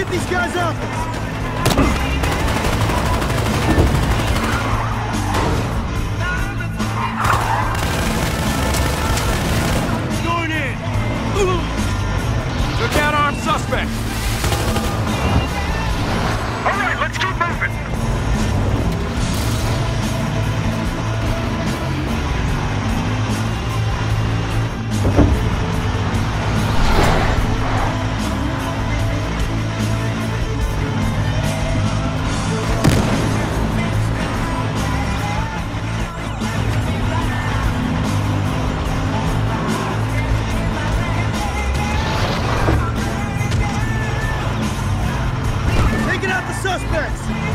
get these guys out! the suspects.